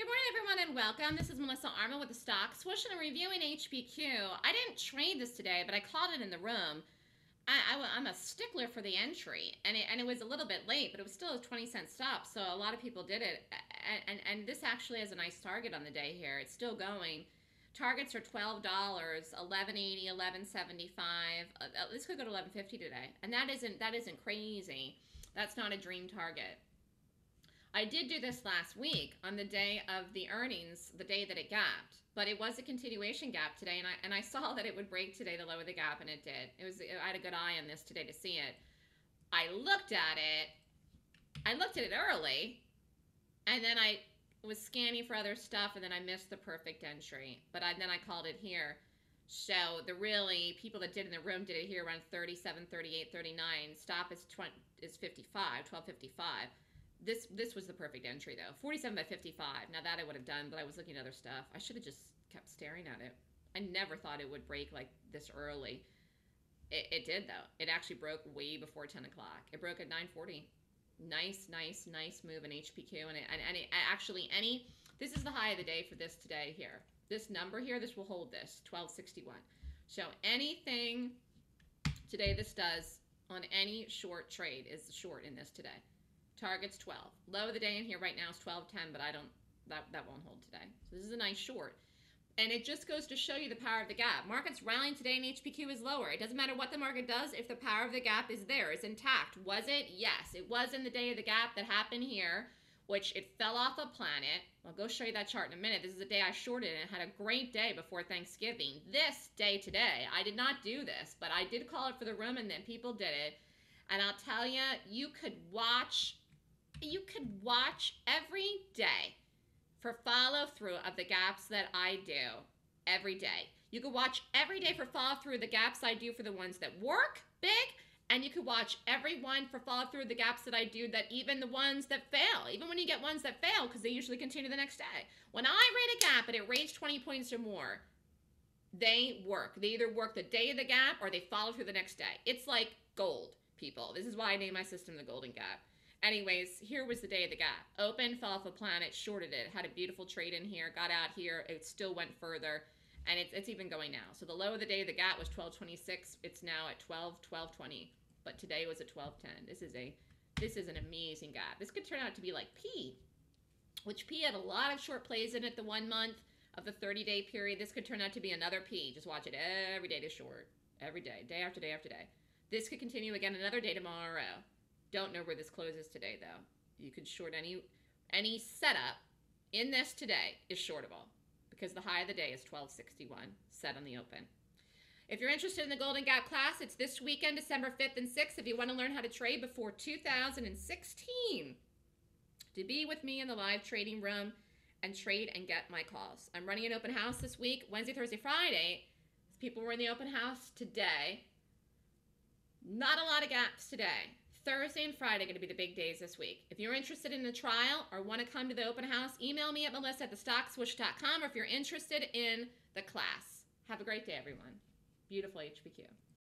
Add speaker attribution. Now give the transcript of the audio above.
Speaker 1: Good morning, everyone, and welcome. This is Melissa Armo with the Stock Swoosh and reviewing HPQ. I didn't trade this today, but I caught it in the room. I, am a stickler for the entry, and it, and it was a little bit late, but it was still a 20 cent stop, so a lot of people did it. And, and, and this actually has a nice target on the day here. It's still going. Targets are $12, 11.80, 11.75. Uh, this could go to 11.50 today, and that isn't that isn't crazy. That's not a dream target. I did do this last week on the day of the earnings, the day that it gapped, but it was a continuation gap today, and I and I saw that it would break today to lower the gap, and it did. It was I had a good eye on this today to see it. I looked at it. I looked at it early, and then I was scanning for other stuff, and then I missed the perfect entry. But I, then I called it here. So the really people that did in the room did it here around 37, 38, 39. Stop is 20, is 55, 1255 this this was the perfect entry though. 47 by 55. Now that I would have done, but I was looking at other stuff. I should have just kept staring at it. I never thought it would break like this early. It, it did though. It actually broke way before 10 o'clock. It broke at 9:40. Nice, nice, nice move in HPQ, and it, and, it actually any. This is the high of the day for this today here. This number here, this will hold this 1261. So anything today this does on any short trade is short in this today. Target's 12. Low of the day in here right now is 12.10, but I don't, that, that won't hold today. So this is a nice short. And it just goes to show you the power of the gap. Market's rallying today and HPQ is lower. It doesn't matter what the market does if the power of the gap is there, is intact. Was it? Yes. It was in the day of the gap that happened here, which it fell off a planet. I'll go show you that chart in a minute. This is the day I shorted and had a great day before Thanksgiving. This day today, I did not do this, but I did call it for the room and then people did it. And I'll tell you, you could watch you could watch every day for follow through of the gaps that I do every day. You could watch every day for follow through the gaps I do for the ones that work big, and you could watch every one for follow through the gaps that I do that even the ones that fail, even when you get ones that fail, because they usually continue the next day. When I rate a gap and it rates 20 points or more, they work. They either work the day of the gap or they follow through the next day. It's like gold, people. This is why I name my system the Golden Gap. Anyways, here was the day of the gap. Open, fell off a planet, shorted it, had a beautiful trade in here, got out here, it still went further, and it's, it's even going now. So the low of the day of the gap was 1226. It's now at 12, 1220. But today was at 1210. This is a this is an amazing gap. This could turn out to be like P, which P had a lot of short plays in it the one month of the 30 day period. This could turn out to be another P. Just watch it every day to short. Every day, day after day after day. This could continue again another day tomorrow. Don't know where this closes today, though. You could short any any setup in this today is shortable because the high of the day is 1261 set on the open. If you're interested in the Golden Gap class, it's this weekend, December 5th and 6th. If you want to learn how to trade before 2016, to be with me in the live trading room and trade and get my calls. I'm running an open house this week, Wednesday, Thursday, Friday. People were in the open house today. Not a lot of gaps today. Thursday and Friday are going to be the big days this week. If you're interested in the trial or want to come to the open house, email me at melissa at thestockswoosh.com or if you're interested in the class. Have a great day, everyone. Beautiful HPQ.